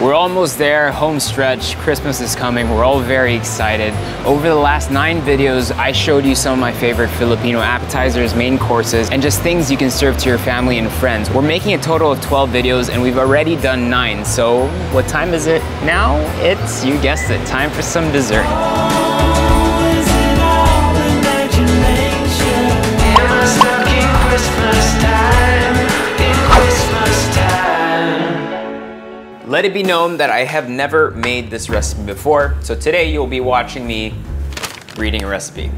We're almost there, home stretch, Christmas is coming, we're all very excited. Over the last nine videos, I showed you some of my favorite Filipino appetizers, main courses, and just things you can serve to your family and friends. We're making a total of 12 videos and we've already done nine, so what time is it now? It's, you guessed it, time for some dessert. Let it be known that I have never made this recipe before, so today you'll be watching me reading a recipe.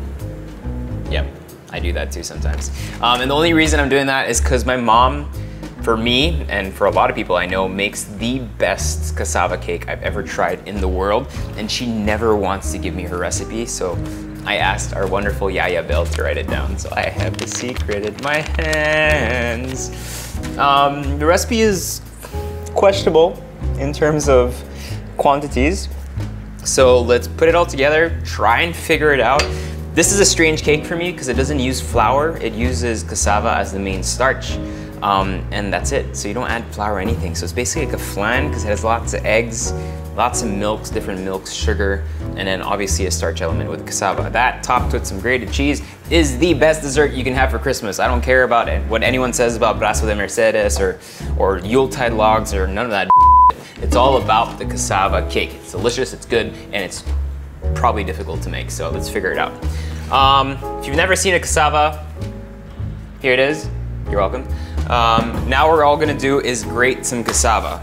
Yep, I do that too sometimes. Um, and the only reason I'm doing that is because my mom, for me, and for a lot of people I know, makes the best cassava cake I've ever tried in the world, and she never wants to give me her recipe, so I asked our wonderful Yaya Bell to write it down, so I have the secret in my hands. Um, the recipe is questionable in terms of quantities. So let's put it all together, try and figure it out. This is a strange cake for me because it doesn't use flour, it uses cassava as the main starch. Um, and that's it. So you don't add flour or anything. So it's basically like a flan because it has lots of eggs, lots of milks, different milks, sugar, and then obviously a starch element with cassava. That topped with some grated cheese is the best dessert you can have for Christmas. I don't care about it, what anyone says about Brazo de Mercedes or, or Yuletide logs or none of that it's all about the cassava cake. It's delicious, it's good, and it's probably difficult to make, so let's figure it out. Um, if you've never seen a cassava, here it is. You're welcome. Um, now what we're all gonna do is grate some cassava.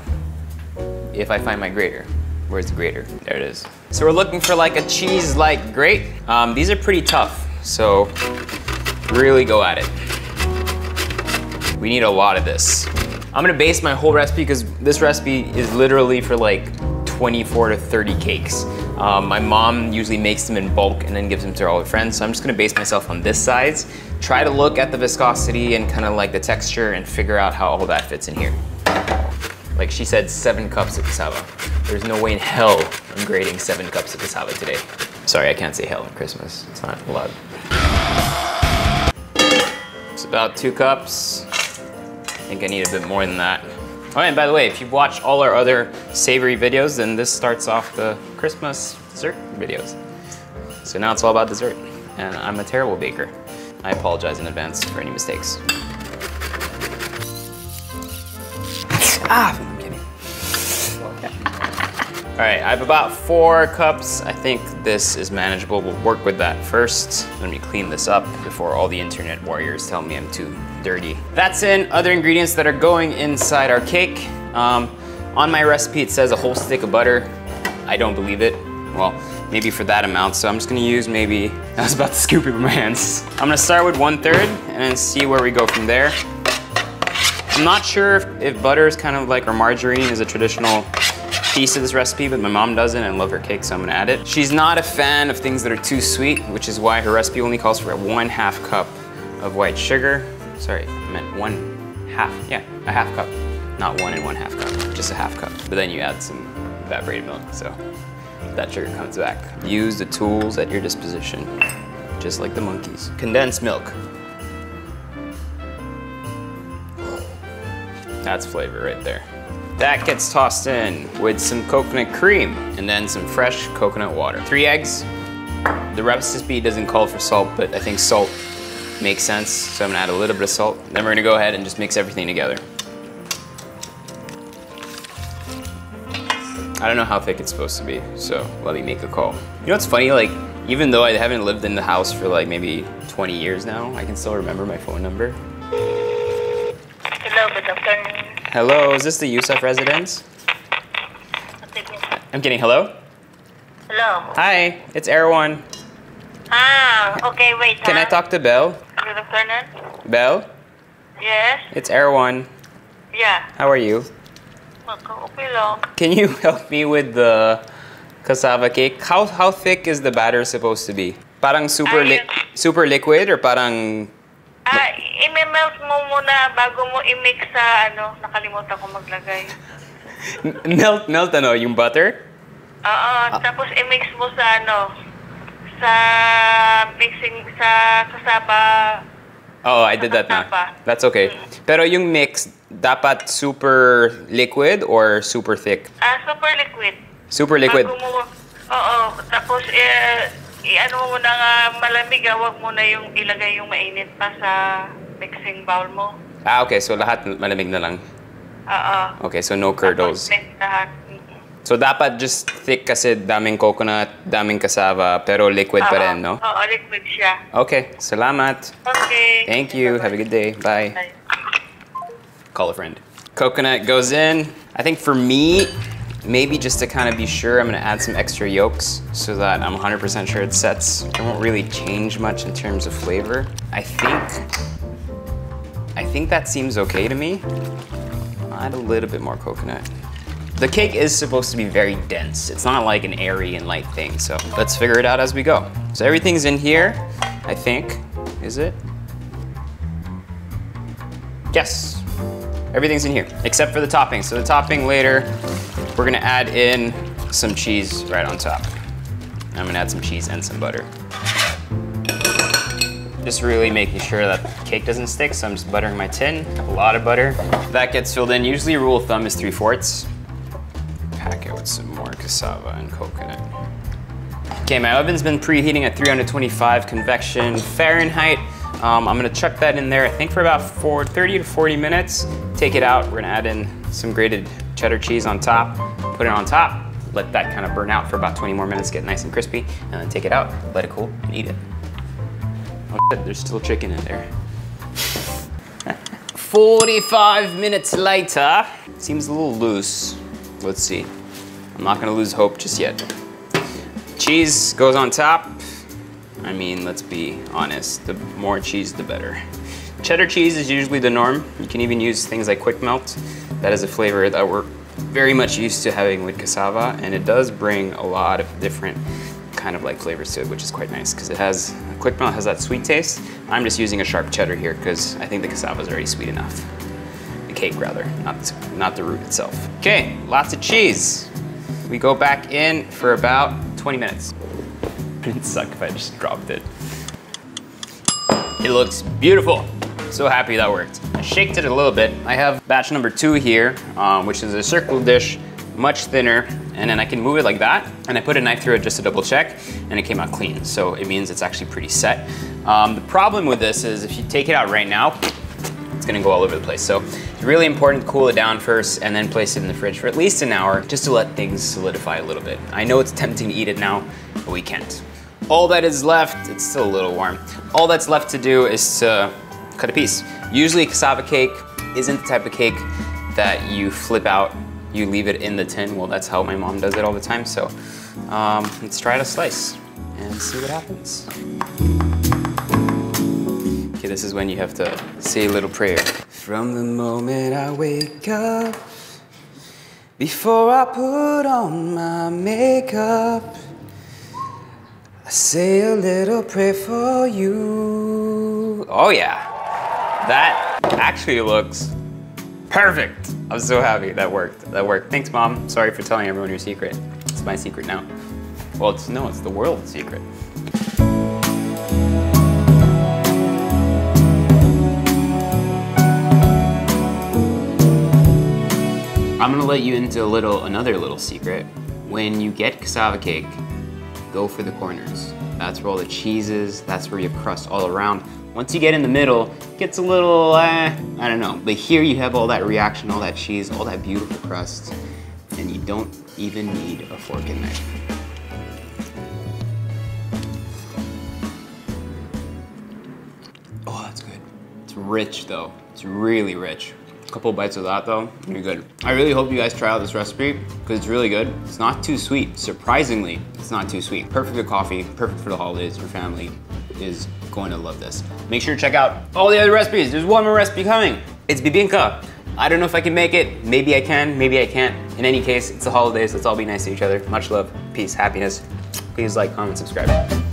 If I find my grater. Where's the grater? There it is. So we're looking for like a cheese-like grate. Um, these are pretty tough, so really go at it. We need a lot of this. I'm gonna base my whole recipe because this recipe is literally for like 24 to 30 cakes. Um, my mom usually makes them in bulk and then gives them to all her friends, so I'm just gonna base myself on this size, try to look at the viscosity and kind of like the texture and figure out how all that fits in here. Like she said, seven cups of cassava. There's no way in hell I'm grading seven cups of cassava today. Sorry, I can't say hell on Christmas. It's not allowed. It's about two cups. I think I need a bit more than that. Oh, and by the way, if you've watched all our other savory videos, then this starts off the Christmas dessert videos. So now it's all about dessert. And I'm a terrible baker. I apologize in advance for any mistakes. ah. All right, I have about four cups. I think this is manageable. We'll work with that first. Let me clean this up before all the internet warriors tell me I'm too dirty. That's in other ingredients that are going inside our cake. Um, on my recipe, it says a whole stick of butter. I don't believe it. Well, maybe for that amount. So I'm just gonna use maybe, I was about to scoop it with my hands. I'm gonna start with one third and then see where we go from there. I'm not sure if, if butter is kind of like, or margarine is a traditional piece of this recipe, but my mom doesn't and I love her cake, so I'm gonna add it. She's not a fan of things that are too sweet, which is why her recipe only calls for one half cup of white sugar. Sorry, I meant one half, yeah, a half cup. Not one and one half cup, just a half cup. But then you add some evaporated milk, so that sugar comes back. Use the tools at your disposition, just like the monkeys. Condensed milk. That's flavor right there. That gets tossed in with some coconut cream and then some fresh coconut water. Three eggs. The recipe doesn't call for salt, but I think salt makes sense. So I'm gonna add a little bit of salt. Then we're gonna go ahead and just mix everything together. I don't know how thick it's supposed to be, so let me make a call. You know what's funny? Like, even though I haven't lived in the house for like maybe 20 years now, I can still remember my phone number. Hello, good afternoon. Hello, is this the Heussaff residence? I'm getting hello? Hello. Hi, it's Erwan. Ah, okay, wait. Can I talk to Belle? Good afternoon. Belle? Yes? It's Erwan. Yeah. How are you? Okay. Can you help me with the cassava cake? How how thick is the batter supposed to be? Parang super li super liquid or parang Ah, i-melt mo muna bago mo i-mix sa ano, nakalimutan ko maglagay. Melt melt ano, yung butter? Oo, tapos i-mix mo sa ano, sa mixing, sa kasaba Oh, I did that. Tapa. That's okay. Pero yung mix, dapat super liquid or super thick? Ah, super liquid. Super liquid. Bago mo, oo, tapos eh, i-ano mo muna nga malamig, ah, wag mo na yung ilagay yung mainit pa sa mixing bowl mo. Ah, okay. So lahat malamig na lang. Oo. Okay, so no curdles. Tapos mix lahat. So dapat just thick kasi daming coconut, daming cassava, pero liquid pa Oo. rin, no? Oo, liquid siya. Okay, salamat. Okay. Thank you. Have a good day. Bye. Bye. Call a friend. Coconut goes in. I think for me, maybe just to kind of be sure, I'm gonna add some extra yolks so that I'm 100% sure it sets. It won't really change much in terms of flavor. I think, I think that seems okay to me. Add a little bit more coconut. The cake is supposed to be very dense. It's not like an airy and light thing, so let's figure it out as we go. So everything's in here, I think. Is it? Yes, everything's in here, except for the topping. So the topping later, we're gonna add in some cheese right on top. I'm gonna add some cheese and some butter. Just really making sure that the cake doesn't stick, so I'm just buttering my tin, a lot of butter. That gets filled in. Usually rule of thumb is three fourths. Pack it with some more cassava and coconut. Okay, my oven's been preheating at 325 convection Fahrenheit. Um, I'm gonna chuck that in there, I think for about four, 30 to 40 minutes. Take it out, we're gonna add in some grated cheddar cheese on top, put it on top, let that kind of burn out for about 20 more minutes, get nice and crispy, and then take it out, let it cool, and eat it. Oh shit, there's still chicken in there. 45 minutes later, seems a little loose. Let's see. I'm not gonna lose hope just yet. Cheese goes on top. I mean, let's be honest, the more cheese, the better. Cheddar cheese is usually the norm. You can even use things like quick melt. That is a flavor that we're very much used to having with cassava, and it does bring a lot of different kind of like flavors to it, which is quite nice because it has, a quick melt has that sweet taste. I'm just using a sharp cheddar here because I think the cassava is already sweet enough. The cake rather, not, not the root itself. Okay, lots of cheese. We go back in for about 20 minutes. It'd suck if I just dropped it. It looks beautiful. So happy that worked. I shaked it a little bit. I have batch number two here, um, which is a circle dish, much thinner, and then I can move it like that, and I put a knife through it just to double check, and it came out clean. So it means it's actually pretty set. Um, the problem with this is if you take it out right now, it's gonna go all over the place. So it's really important to cool it down first and then place it in the fridge for at least an hour just to let things solidify a little bit. I know it's tempting to eat it now, but we can't. All that is left, it's still a little warm. All that's left to do is to cut a piece. Usually cassava cake isn't the type of cake that you flip out, you leave it in the tin. Well, that's how my mom does it all the time. So um, let's try to slice and see what happens. Okay, this is when you have to say a little prayer. From the moment I wake up, before I put on my makeup, I say a little prayer for you. Oh, yeah. That actually looks perfect. I'm so happy that worked. That worked. Thanks, Mom. Sorry for telling everyone your secret. It's my secret now. Well, it's no, it's the world's secret. I'm gonna let you into a little, another little secret. When you get cassava cake, go for the corners. That's where all the cheese is, that's where you crust all around. Once you get in the middle, it gets a little, eh, I don't know. But here you have all that reaction, all that cheese, all that beautiful crust, and you don't even need a fork and knife. Oh, that's good. It's rich though. It's really rich. Couple bites of that though, you're good. I really hope you guys try out this recipe because it's really good. It's not too sweet. Surprisingly, it's not too sweet. Perfect for coffee, perfect for the holidays. Your family is going to love this. Make sure to check out all the other recipes. There's one more recipe coming. It's bibingka. I don't know if I can make it. Maybe I can, maybe I can't. In any case, it's the holidays. Let's all be nice to each other. Much love, peace, happiness. Please like, comment, subscribe.